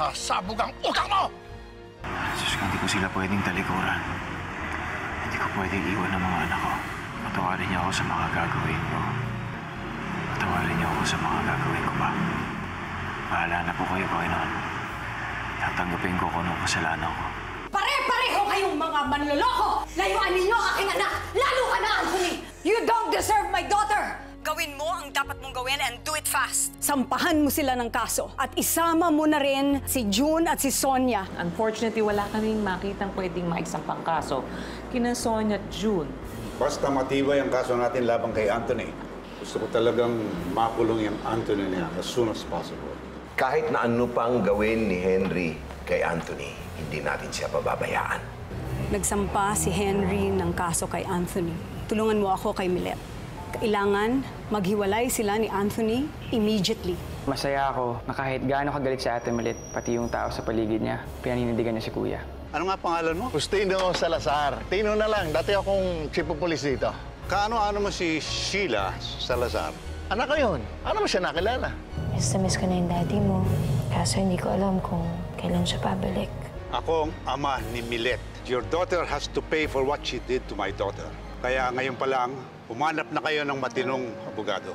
sasabog ang utak mo! Ko, hindi ko sila pwedeng talikuran. Hindi ko pwedeng iwan ang mga anak ko. Patawarin niyo ako sa mga gagawin ko. Patawarin niyo ako sa mga gagawin ko ba? Bahala na po kayo, Panginoon. Tatanggapin ko kung anong kasalanan ko. Pare-pareho kayong mga manloloko! Layuan ninyo ang aking anak! Lalo ka na, Anthony! You don't deserve my daughter! Gawin mo ang dapat mong gawin and do it fast. Sampahan mo sila ng kaso at isama mo na rin si June at si Sonia. Unfortunately, wala kaming makitang pwedeng maisampang kaso kina Sonia at June. Basta matibay ang kaso natin labang kay Anthony. Gusto ko talagang makulong yung Anthony niya as soon as possible. Kahit na ano pang gawin ni Henry kay Anthony, hindi natin siya pababayaan. Nagsampa si Henry ng kaso kay Anthony. Tulungan mo ako kay Milet. Kailangan maghiwalay sila ni Anthony immediately. Masaya ako na kahit gaano kagalit si Ate Malit, pati yung tao sa paligid niya, pinanindigan niya si Kuya. Ano nga pangalan mo? Justino Salazar. Tino na lang. Dati akong chief of police dito. Kaano-ano mo si Sheila Salazar? Anak ko yun. Ano mo siya nakilala? Miss na miss ko na yung daddy mo. Kaso hindi ko alam kung kailan siya pabalik. Ako ang ama ni Milet. Your daughter has to pay for what she did to my daughter. Kaya ngayon pa lang, umanap na kayo ng matinong abogado.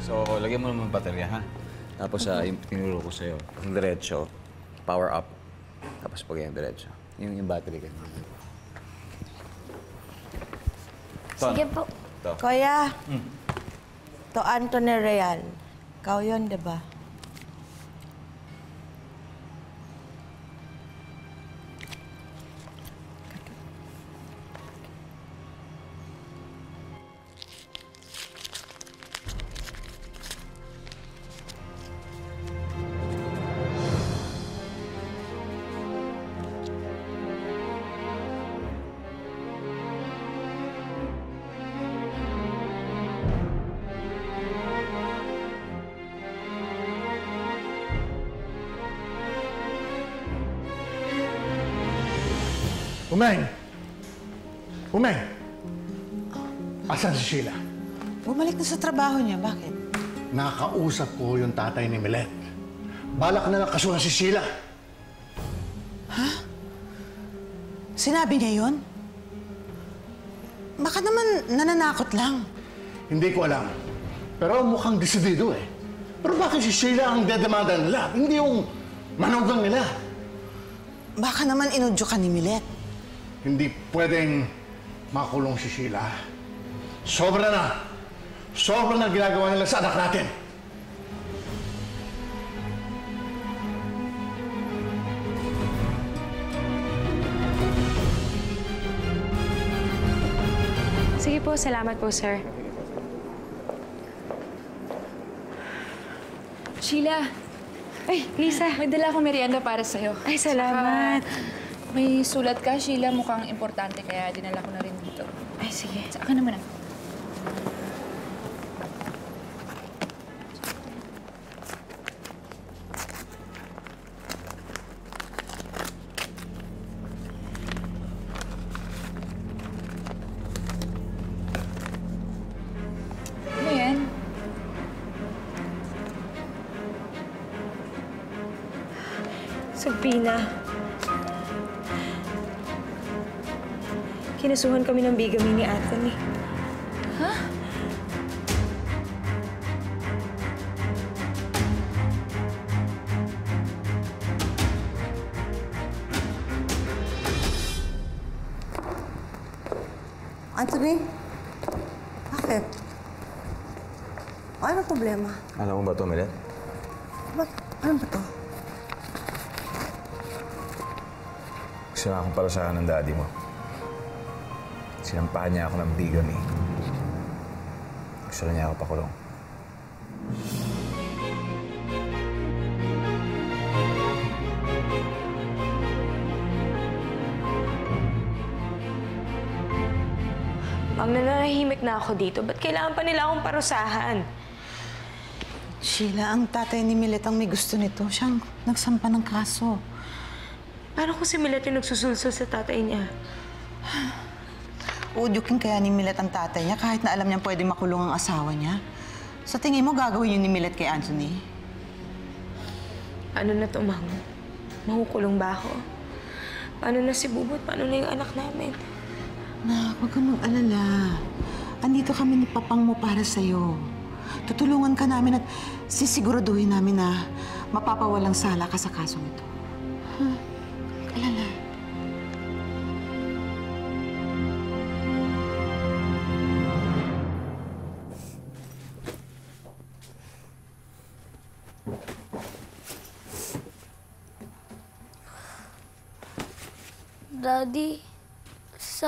So, lagyan mo naman ng baterya, ha? Tapos, ah, yung tinuro ko sa'yo, yung diretso, power up. Tapos, pag yung diretso. Yung, yung battery ka. Ton. Sige po. Ito. Kuya, to Anthony Real. Ikaw yun, di ba? Umeng! Umeng! Asan si Sheila? Bumalik na sa trabaho niya. Bakit? Nakausap ko yung tatay ni Milet. Balak na lang kasuhan si Sheila. Sinabi niya yon? Baka naman nananakot lang. Hindi ko alam. Pero mukhang desidido eh. Pero bakit si Sheila ang dedemanda nila? Hindi yung manugang nila. Baka naman inudyo ka ni Milet. Hindi pwedeng makulong si Sheila. Sobra na. Sobra na ginagawa nila sa anak natin. Sige po, salamat po, sir. Sheila! Ay, Lisa, may dala akong merienda para sa'yo. Ay, salamat. Saka, may sulat ka, Sheila. Mukhang importante, kaya dinala ko na rin dito. Ay, sige. Saka naman ah. Ano yan? Kinasuhan kami ng bigami ni Anthony. Ha? Anthony? Bakit? Ano problema? Alam mo ba ito, Milet? Ba't? Ano ba to? Gusto na akong parusahan ng daddy mo. Sinampahan niya ako ng bigamy. Gusto na niya ako pakulong. Pag nananahimik na ako dito, ba't kailangan pa nila akong parusahan? Sheila, ang tatay ni Milet ang may gusto nito. Siyang nagsampa ng kaso. Paano kung si Milet yung nagsusulsol sa tatay niya? Uudyukin kaya ni Milet ang tatay niya kahit na alam niyang pwede makulong ang asawa niya. Sa tingin mo, gagawin yun ni Milet kay Anthony? Paano na to, Ma'am? Makukulong ba ako? Paano na si Bubot? Paano na yung anak namin? Nak, huwag kang mag-alala. Andito kami ni Papang mo para sa'yo. Tutulungan ka namin at sisiguraduhin namin na mapapawalang sala ka sa kasong ito.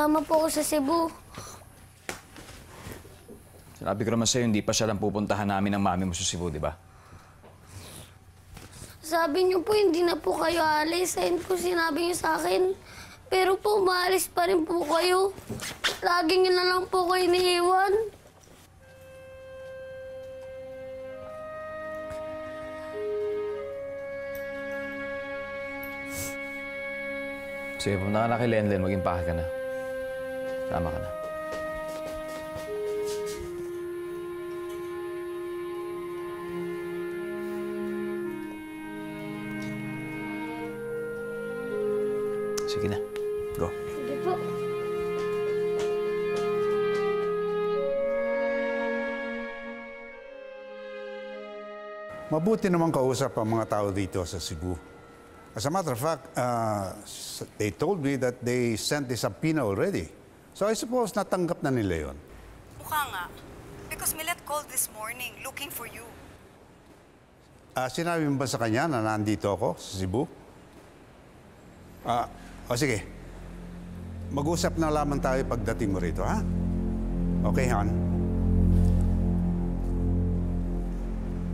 Sama po ako sa Cebu. Sinabi ko naman sa'yo, hindi pa siya lang pupuntahan namin ng mami mo sa Cebu, di ba? Sabi niyo po, hindi na po kayo alis. Ayun po sinabi niyo sa akin. Pero po, maalis pa rin po kayo. Lagi niyo na lang po kayo iniiwan. Sige, pumunta ka na kay Lenlen, maging pakal ka na. Tama ka na. Sige na. Go. Sige po. Mabuti naman kausap ang mga tao dito sa Cebu. As a matter of fact, uh, they told me that they sent the subpoena already. So I suppose natanggap na nila yon. Mukha nga. Because Milet called this morning looking for you. Ah, sinabi mo ba sa kanya na nandito ako sa Cebu? Ah, o sige. Mag-usap na lamang tayo pagdating mo rito, ha? Okay, Han?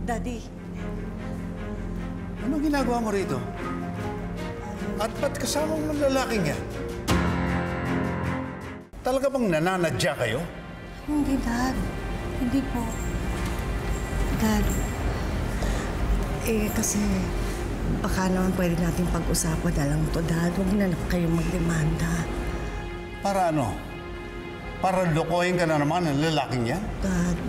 Daddy, Ano ginagawa mo rito? At ba't kasama mo ng lalaking yan? Talaga bang nananadya kayo? Hindi, Dad. Hindi po. Dad, eh kasi baka naman pwede natin pag-usapan na lang to, Dad. Huwag na lang kayong magdemanda. Para ano? Para lokohin ka na naman ng lalaking yan? Dad,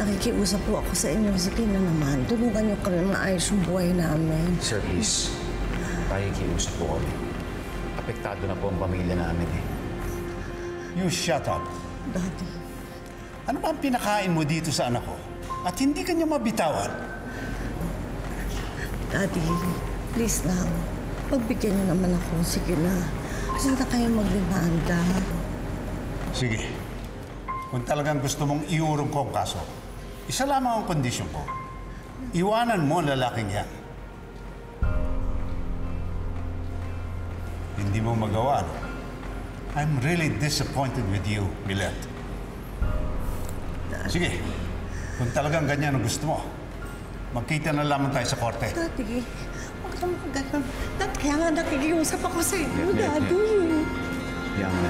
nakikiusap po ako sa inyo. Sige na naman. Tulungan niyo kami maayos yung buhay namin. Sir, please. Pakikiusap po kami. Apektado na po ang pamilya namin eh. You shut up. Daddy. Ano ba ang pinakain mo dito sa anak ko? At hindi kanya mabitawan? Daddy, please lang. Pagbigyan niyo naman ako. Sige na. Huwag na kayong magdemanda. Sige. Kung talagang gusto mong iurong ko ang kaso, isa lamang ang kondisyon ko. Iwanan mo ang lalaking yan. Hindi mo magawa, no? I'm really disappointed with you, Milet. Sige. Kung talagang ganyan ang gusto mo, magkita na lamang tayo sa korte. Daddy, huwag kang magagawa. Dad, kaya nga nakikiusap ako sa inyo, Milet, Milet. Daddy.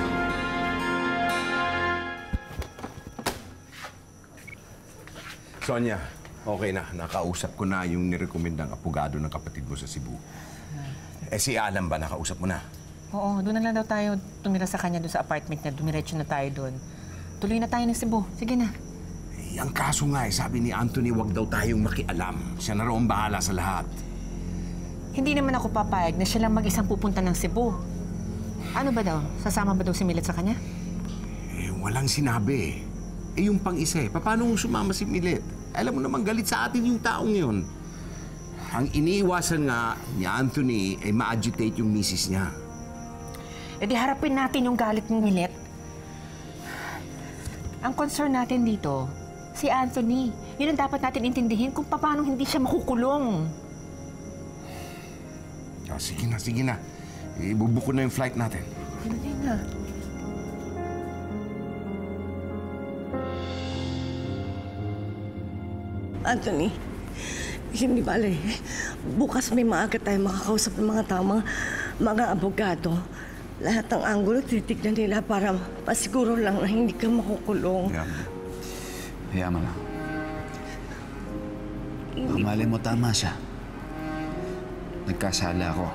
Sonia, okay na. Nakausap ko na yung nirekomendang apogado ng kapatid mo sa Cebu. Eh si Alan ba, nakausap mo na? Oo, doon na lang daw tayo tumira sa kanya doon sa apartment niya. Dumiretso na tayo doon. Tuloy na tayo ng Cebu. Sige na. Eh, ang kaso nga eh, sabi ni Anthony, wag daw tayong makialam. Siya na ang bahala sa lahat. Hindi naman ako papayag na siya lang mag-isang pupunta ng Cebu. Ano ba daw? Sasama ba daw si Milet sa kanya? Eh, walang sinabi eh. Eh, yung pang-isa eh, paano kung sumama si Milet? Alam mo naman, galit sa atin yung taong yun. Ang iniiwasan nga ni Anthony ay ma-agitate yung misis niya. E di harapin natin yung galit ni Milet. Ang concern natin dito, si Anthony. Yun ang dapat natin intindihin kung paano hindi siya makukulong. Oh, sige na, sige na. Ibubuko na yung flight natin. Hindi na. Anthony, hindi bale. Bukas may maaga tayo makakausap ng mga tamang mga abogado. Lahat ng anggulo titignan nila para pasiguro lang na hindi ka makukulong. Hayaan mo na. Hindi Malay mo, tama siya. Nagkasala ako.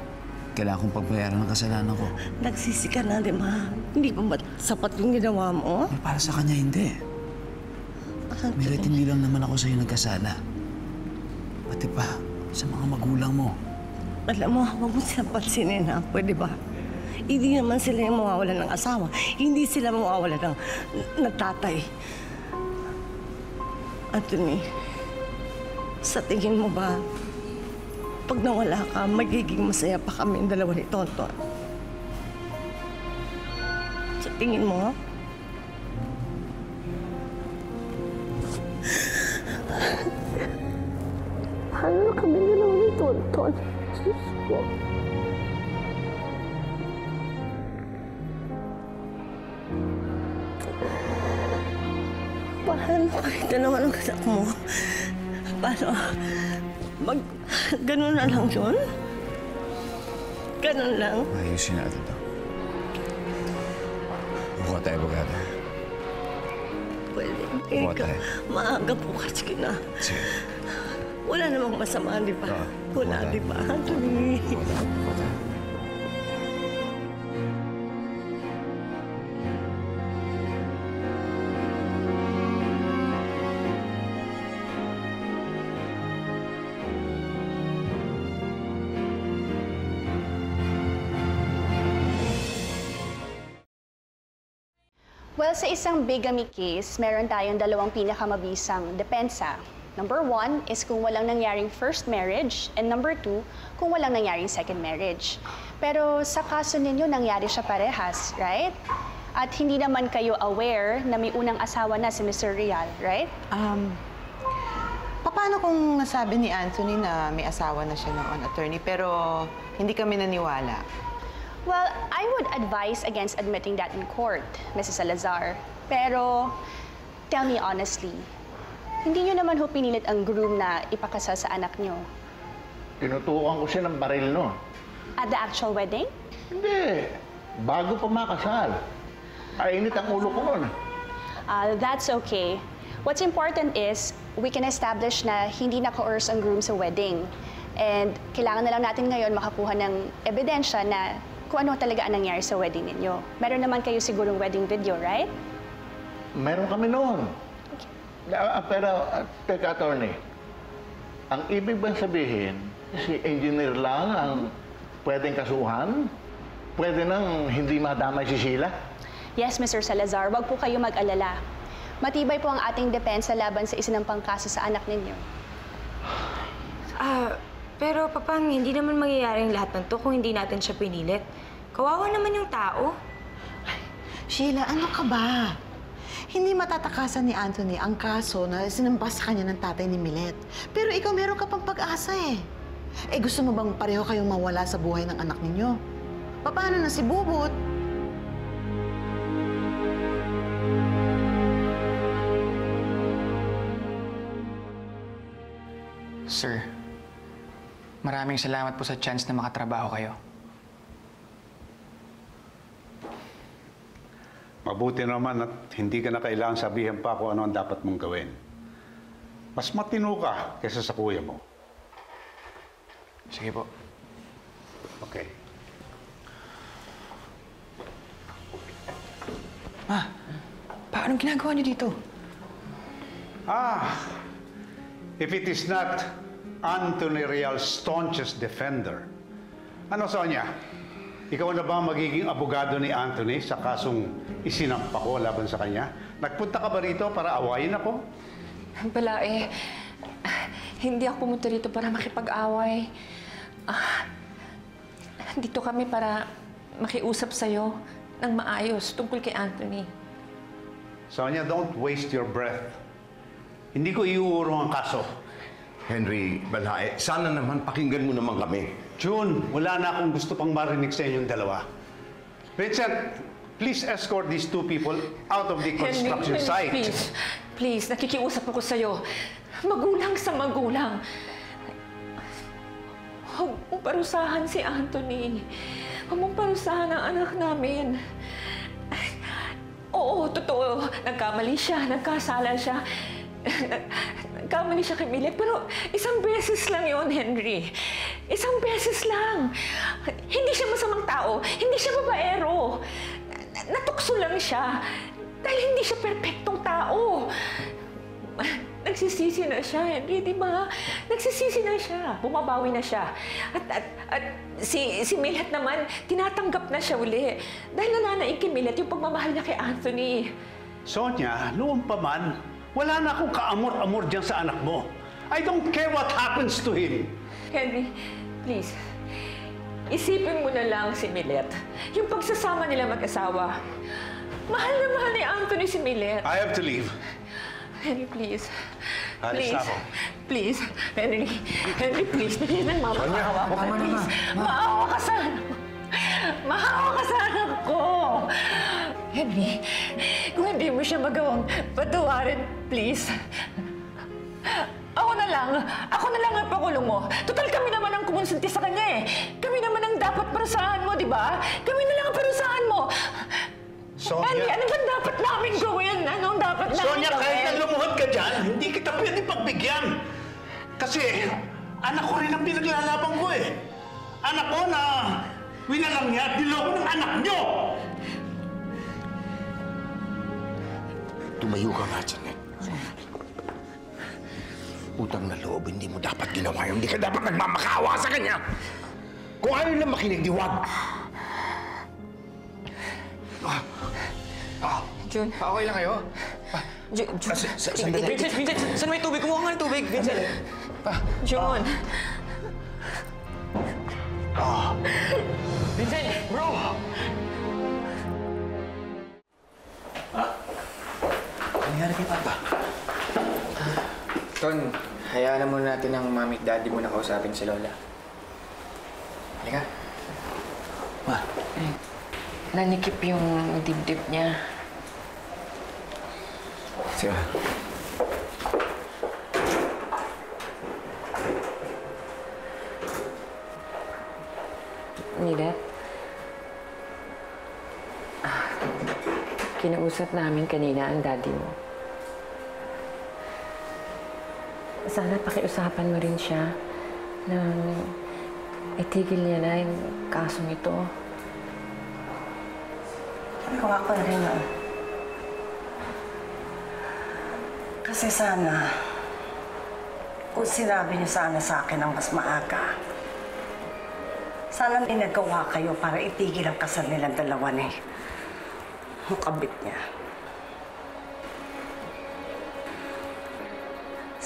Kailangan kong pagbayaran ng kasalanan ko. Nagsisi ka na, di ba? Hindi ba ba sapat yung ginawa mo? Eh, para sa kanya, hindi. Milet, hindi lang naman ako sa'yo nagkasala. Pati pa, sa mga magulang mo. Alam mo, huwag mo silang pansinin, ha? Pwede ba? Hindi naman sila yung mawawalan ng asawa. Hindi sila mawawalan ng, ng tatay. Anthony, sa tingin mo ba, pag nawala ka, magiging masaya pa kami ang dalawa ni Tonton? Sa tingin mo? Paano kami dalawa ni Tonton? Diyos ko. Paano kami dalawa ng anak mo? Paano? Mag... Ganun na lang yun? Ganun lang? Ayusin natin to. Buka tayo, Bogada. Pwede. Buka Ika, tayo. maaga bukas ka na. Sige. Wala namang masama, di ba? Oo. Wala, di ba, Anthony? Well, sa isang bigamy case, meron tayong dalawang pinakamabisang depensa. Number one is kung walang nangyaring first marriage, and number two, kung walang nangyaring second marriage. Pero sa kaso ninyo, nangyari siya parehas, right? At hindi naman kayo aware na may unang asawa na si Mr. Real, right? Um, paano kung nasabi ni Anthony na may asawa na siya noon, attorney, pero hindi kami naniwala? Well, I would advise against admitting that in court, Mrs. Salazar. Pero, tell me honestly, hindi niyo naman ho pinilit ang groom na ipakasal sa anak niyo. Tinutukan ko siya ng baril no. At the actual wedding? Hindi. Bago pa makasal. Ainit ang ulo ko nun. Uh, that's okay. What's important is, we can establish na hindi naka-coerce ang groom sa wedding. And kailangan na lang natin ngayon makakuha ng ebidensya na kung ano talaga ang nangyari sa wedding ninyo. Meron naman kayo sigurong wedding video, right? Meron kami noon. Ah, pero, ah, teka, attorney. Ang ibig bang sabihin, si engineer lang ang pwedeng kasuhan? Pwede nang hindi madamay si Sheila? Yes, Mr. Salazar, wag po kayo mag-alala. Matibay po ang ating depensa laban sa isinampang kaso sa anak ninyo. Ah, pero papang hindi naman mangyayaring lahat ng to kung hindi natin siya pinilit. Kawawa naman yung tao. Sheila, ano ka ba? Hindi matatakasan ni Anthony ang kaso na sinampa sa kanya ng tatay ni Milet. Pero ikaw meron ka pang pag-asa eh. Eh gusto mo bang pareho kayong mawala sa buhay ng anak ninyo? Paano na si Bubot? Sir, maraming salamat po sa chance na makatrabaho kayo. Mabuti naman at hindi ka na kailangan sabihin pa kung ano ang dapat mong gawin. Mas matino ka kaysa sa kuya mo. Sige po. Okay. Ma, paano ginagawa niyo dito? Ah, if it is not Anthony Real's staunchest defender, ano Sonia? Ikaw na ba magiging abogado ni Anthony sa kasong isinampa ko laban sa kanya? Nagpunta ka ba rito para awayin ako? Bala eh, hindi ako pumunta dito para makipag-away. Ah, dito kami para makiusap sa'yo ng maayos tungkol kay Anthony. Sonia, don't waste your breath. Hindi ko iuurong ang kaso. Henry Balae, sana naman pakinggan mo naman kami. June, wala na akong gusto pang marinig sa inyong dalawa. Vincent, please escort these two people out of the construction Henry, site. please, please, nakikiusap ako sa'yo. Magulang sa magulang. Huwag mong parusahan si Anthony. Huwag mong parusahan ang anak namin. Oo, totoo. Nagkamali siya, nagkasala siya. Nagkamali siya kay Millet, pero isang beses lang yon Henry. Isang beses lang. Hindi siya masamang tao. Hindi siya babaero. Na- Natukso lang siya. Dahil hindi siya perpektong tao. Nagsisisi na siya, Henry, di ba? Nagsisisi na siya. Bumabawi na siya. At, at, at si, si Millet naman, tinatanggap na siya uli. Dahil nananaig kay Millet yung pagmamahal niya kay Anthony. Sonia, noon pa man, wala na akong kaamor-amor dyan sa anak mo. I don't care what happens to him. Henry, please. Isipin mo na lang si Millet. Yung pagsasama nila mag-asawa. Mahal na mahal ni Anthony si Millet. I have to leave. Henry, please. Alis please. na ako. Please. Henry. Henry, please. Bigyan ng mama. Sonia, Maawa ka, na, please. ma. Maawa ka sa anak ko. Maawa ka sa anak ko. Henry, kung hindi mo siya magawang patawarin, please. Ako na lang. Ako na lang ang pakulong mo. Total kami naman ang kumonsulti sa kanya eh. Kami naman ang dapat parusahan mo, di ba? Kami na lang ang parusahan mo. Sonia. Henry, ano ba dapat namin gawin? Anong dapat namin Sonia, gawin? kahit na lumuhod ka dyan, hindi kita pwede pagbigyan. Kasi anak ko rin ang pinaglalaban ko eh. Anak ko na winalang niya at niloko ng anak niyo. Tumayo ka nga, Janet. Utang na loob, hindi mo dapat ginawa yun. Hindi ka dapat nagmamakaawa sa kanya. Kung ayaw na makinig, di wag. Jun, okay lang kayo? Jun, Jun. sandali. Vincent, Vincent, saan may tubig? Kumuha nga ng tubig, Vincent. John. Vincent, Nangyari kay Papa? Ton, hayaan na muna natin ang mami at daddy mo na kausapin si Lola. Halika. Ma. Nanikip yung dibdib niya. Sige. Nilet? Ah, kinausap namin kanina ang daddy mo. Sana pakiusapan mo rin siya na itigil niya na yung kasong ito. Gawa ko na rin yun. Kasi sana, kung sinabi niyo sana sa akin ng mas maaga, sana may nagawa kayo para itigil ang kasal nilang dalawa ni ang kabit niya.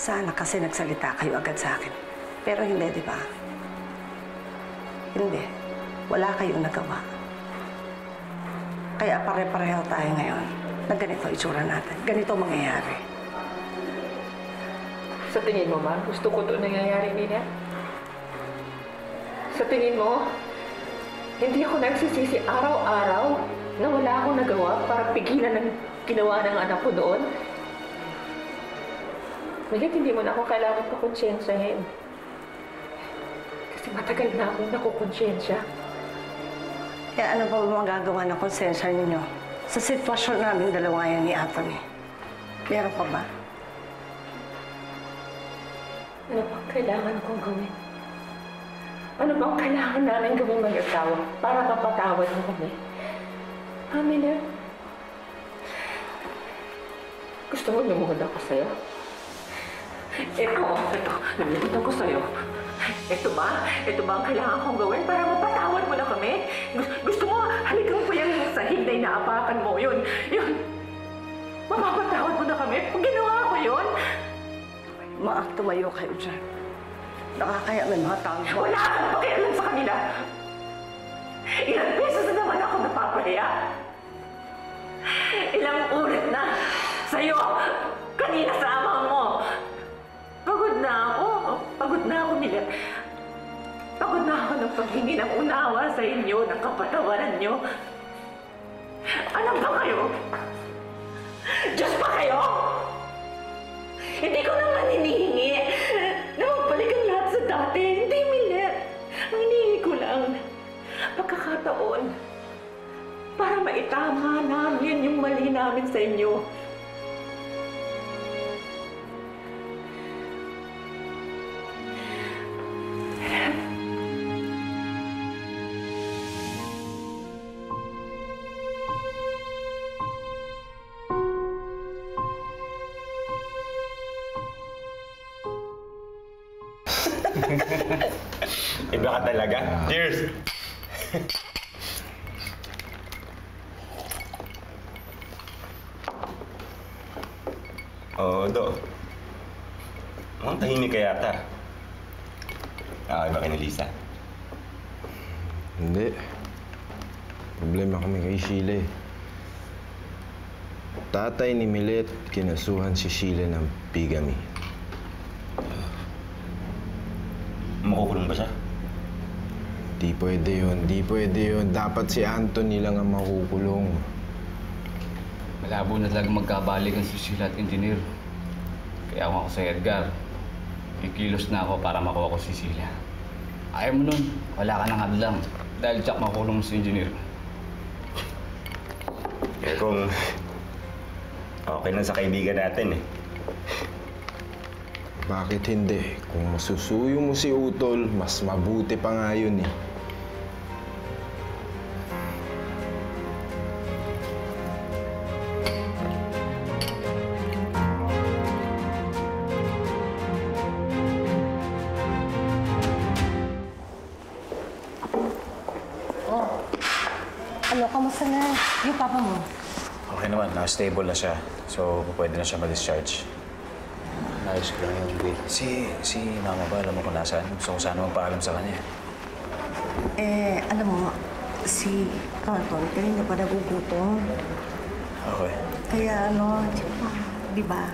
Sana kasi nagsalita kayo agad sa akin. Pero hindi, di ba? Hindi. Wala kayong nagawa. Kaya pare-pareho tayo ngayon na ganito itsura natin. Ganito ang mangyayari. Sa tingin mo ba, gusto ko ito nangyayari, Nina? Sa tingin mo, hindi ako nagsisisi araw-araw na wala akong nagawa para pigilan ang ginawa ng anak ko doon? Ngayon, hindi mo na ako kailangan pakonsyensahin. Kasi matagal na akong nakukonsensya. Kaya ano ba magagawa ng konsensya ninyo sa sitwasyon namin dalawa yan ni Anthony? Meron pa ba? Ano bang kailangan kong gawin? Ano bang kailangan namin gawin mag-asawa para mapatawad mo kami? Amina, gusto mo lumuhod ako sa'yo? Ito, ito, lumuhod ako sa'yo. Ito ba? Ito ba ang kailangan kong gawin para mapatawad mo na kami? Gus- Gusto mo, halikan ko yung sahig na inaapakan mo. Yun, yun. Mapapatawad mo na kami? Kung ginawa ko yun, Ma, tumayo kayo dyan. Nakakaya may mga tao. Wala akong pakialam sa kanila. Ilang beses na naman ako napapahiya. Ilang ulit na sa'yo, kanina sa ama mo. Pagod na ako ng paghingi ng unawa sa inyo, ng kapatawaran nyo. Ano ba kayo? Diyos ba kayo? Hindi ko naman hinihingi na magbalik ang lahat sa dati. Hindi, Milet. Ang hinihingi ko lang, pagkakataon para maitama namin yung mali namin sa inyo. Iba ka talaga. Cheers! Oo, Do. Mukhang tahimik ka yata. Ah, iba kay ni Lisa. Hindi. Problema kami kay Sheila eh. Tatay ni Milet, kinasuhan si Sheila ng bigamy. Makukulong ba siya? Di pwede yun, di pwede yun. Dapat si Anthony lang ang makukulong. Malabo na talaga magkabalikan si Sheila at Engineer. Kaya ako ako sa Edgar. Ikilos na ako para makuha ko si Sheila. Ayaw mo nun, wala ka nang hadlang. Dahil tsak makulong mo si Engineer. Eh kung okay na sa kaibigan natin eh. Bakit hindi? Kung masusuyo mo si Utol, mas mabuti pa nga yun eh. Oh. Ano, kamusta na? Yung papa mo? Okay naman, na-stable na siya. So, pwede na siya ma-discharge. Ayos ko lang yung Will. Si, si mama ba, alam mo kung nasaan? Gusto ko sana magpaalam sa kanya. Eh, alam mo, si Tonton kanina pa nagugutom. Okay. Kaya ano, di ba,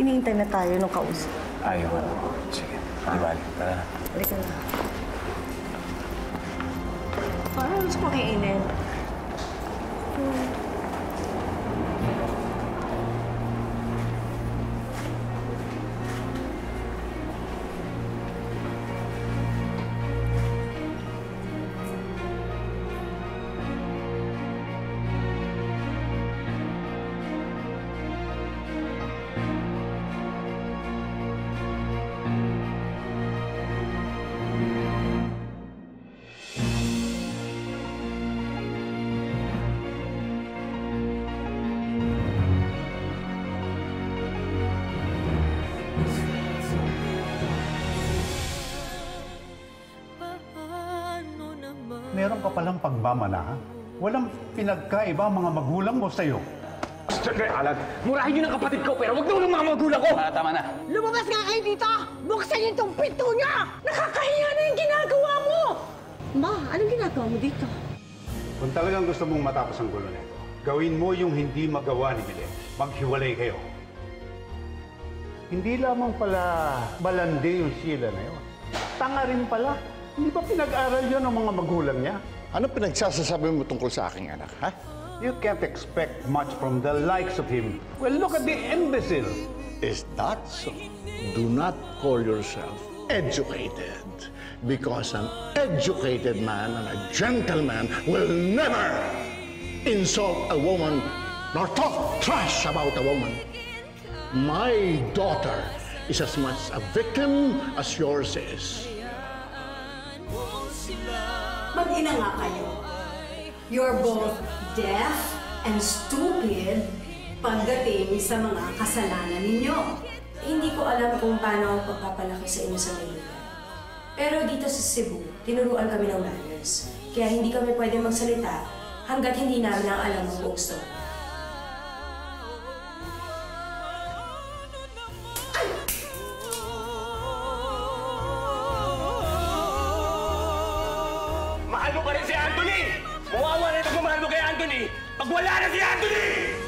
iniintay na tayo nung kausap. Ayaw. Sige. Di ba? Tara na. Halika na. Parang gusto ko kainin. Hmm. Pagmamana. Walang pinagkaiba ang mga magulang mo sa'yo. Alan, murahin niyo ng kapatid ko, pero wag daw ng mga magulang ko! Ah, tama na. Lumabas nga kayo dito! Buksan niyo itong pinto niya! Nakakahiya na yung ginagawa mo! Ma, anong ginagawa mo dito? Kung talagang gusto mong matapos ang gulo nito, gawin mo yung hindi magawa ni Milet. Maghiwalay kayo. Hindi lamang pala balandi yung Sheila na yun. Tanga rin pala. Hindi ba pinag-aral yun ng mga magulang niya? Ano pinagsasasabi mo tungkol sa aking anak, ha? You can't expect much from the likes of him. Well, look at the imbecile. Is that so? Do not call yourself educated. Because an educated man and a gentleman will never insult a woman nor talk trash about a woman. My daughter is as much a victim as yours is. Mag-ina nga kayo. You're both deaf and stupid pagdating sa mga kasalanan ninyo. Hindi ko alam kung paano ako pagpapalaki sa inyo sa Maynila. Pero dito sa Cebu, tinuruan kami ng manners. Kaya hindi kami pwede magsalita hanggat hindi namin ang alam ang buong. Mahal mo